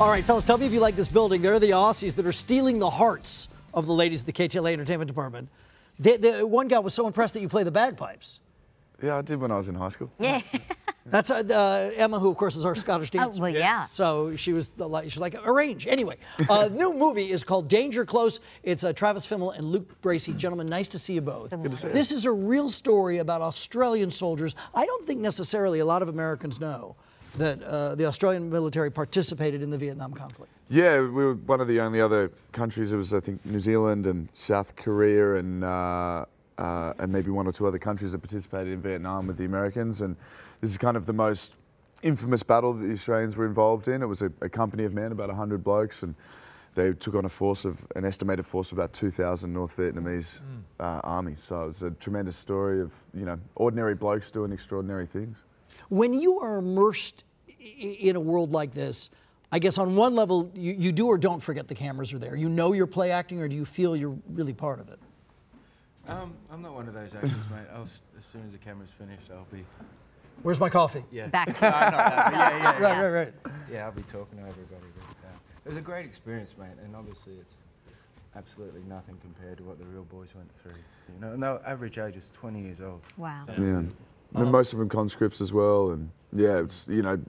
All right, fellas, tell me if you like this building. They're the Aussies that are stealing the hearts of the ladies at the KTLA Entertainment Department. They, the, one guy was so impressed that you play the bagpipes. Yeah, I did when I was in high school. Yeah. That's uh, uh, Emma, who of course is our Scottish dancer. Oh, well, yeah. So she was the, like, she's like arrange. Anyway, uh, new movie is called Danger Close. It's uh, Travis Fimmel and Luke Bracey. Gentlemen, nice to see you both. Good to see you. This is a real story about Australian soldiers. I don't think necessarily a lot of Americans know that uh, the Australian military participated in the Vietnam conflict. Yeah, we were one of the only other countries. It was, I think, New Zealand and South Korea and uh, uh, and maybe one or two other countries that participated in Vietnam with the Americans. And this is kind of the most infamous battle that the Australians were involved in. It was a, a company of men, about 100 blokes, and they took on a force of an estimated force of about 2,000 North Vietnamese uh, army. So it was a tremendous story of you know ordinary blokes doing extraordinary things. When you are immersed i- in a world like this, I guess on one level, you, you do or don't forget the cameras are there. You know you're play acting, or do you feel you're really part of it? Um, I'm not one of those actors, mate. I'll, as soon as the camera's finished, I'll be. Where's my coffee? Yeah. Back to No, not that, yeah, yeah, Right, yeah. right, right. Yeah, I'll be talking to everybody. But, uh, it was a great experience, mate, and obviously it's absolutely nothing compared to what the real boys went through. You know, and their average age is 20 years old. Wow. Yeah, and most of them conscripts as well, and yeah, it's you know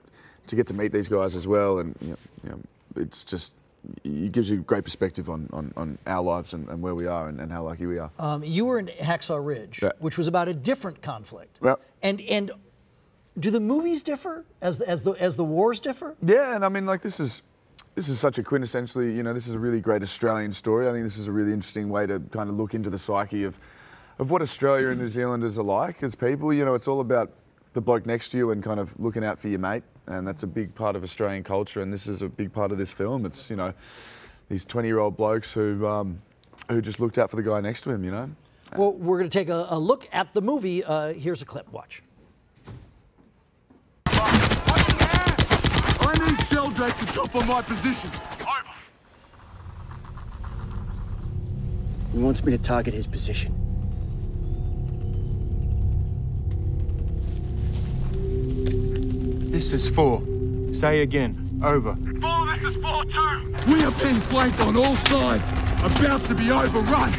to get to meet these guys as well, and you know, you know, it's just it gives you a great perspective on, on, on our lives and, and where we are and, and how lucky we are. Um, you were in Hacksaw Ridge, Yeah. which was about a different conflict. Yeah. And and do the movies differ as the, as the as the wars differ? Yeah, and I mean like this is this is such a quintessentially you know this is a really great Australian story. I think this is a really interesting way to kind of look into the psyche of of what Australia and New Zealanders are like as people. You know, it's all about the bloke next to you and kind of looking out for your mate, and that's a big part of Australian culture. And this is a big part of this film. It's you know these 20 year old blokes who um, who just looked out for the guy next to him. You know. Well, we're going to take a, a look at the movie. Uh, here's a clip. Watch. I need Sheldrake to drop on my position. He wants me to target his position. This is four. Say again. Over. Four, this is four two. We are been flanked on all sides, about to be overrun.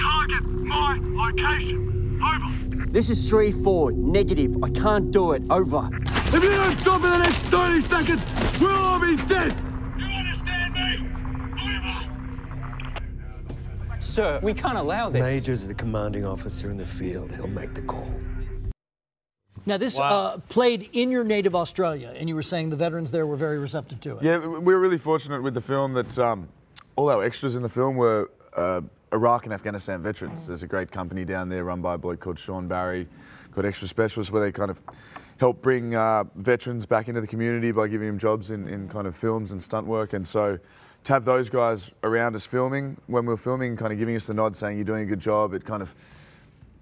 Target my location. Over. This is 3 4. Negative. I can't do it. Over. If you don't drop in the next 30 seconds, we'll all be dead. You understand me? Over. Sir, we can't allow this. Major's the commanding officer in the field. He'll make the call. Now, this uh, played in your native Australia, and you were saying the veterans there were very receptive to it. Yeah, we were really fortunate with the film that um, all our extras in the film were uh, Iraq and Afghanistan veterans. There's a great company down there run by a bloke called Sean Barry, called Extra Specialists, where they kind of help bring uh, veterans back into the community by giving them jobs in, in kind of films and stunt work. And so to have those guys around us filming, when we were filming, kind of giving us the nod saying you're doing a good job, it kind of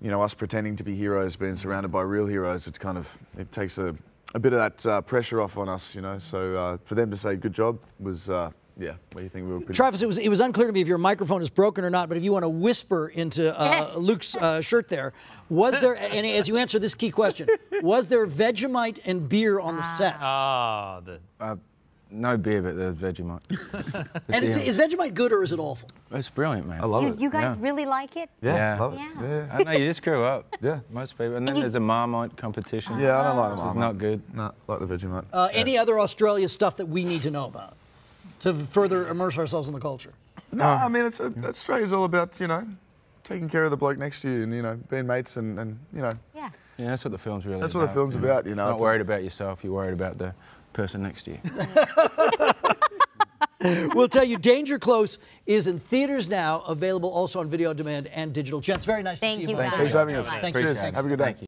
you know, us pretending to be heroes, being surrounded by real heroes, it kind of it takes a, a bit of that uh, pressure off on us, you know. So uh, for them to say good job was, uh, yeah, what do you think we were pretty. Travis, it was it was unclear to me if your microphone is broken or not. But if you want to whisper into uh, Luke's uh, shirt, there was there, and as you answer this key question, was there Vegemite and beer on the set? Ah, the Uh, no beer, but there's Vegemite. and is, is Vegemite good or is it awful? it's brilliant, man. I love You, it. you guys Yeah. really like it? yeah, Yeah. love it. Yeah. Yeah. I know you just grew up. Yeah. Most people, and then there's a Marmite competition. Yeah, I don't like them. Which is not good. No, like the Vegemite. Uh, Any other Australia stuff that we need to know about to further immerse ourselves in the culture? No, I mean, it's a, Australia's all about, you know, taking care of the bloke next to you and, you know, being mates and, and you know, Yeah. Yeah, that's what the film's really That's about. what the film's you about, you know, Not it's a- worried about yourself, you're worried about the person next to you. We'll tell you, Danger Close is in theaters now, available also on video on demand and digital. Gents, very nice Thank to see you. you, both. guys. thanks for having us. Thank you. Thanks. Have a good day. Thank you.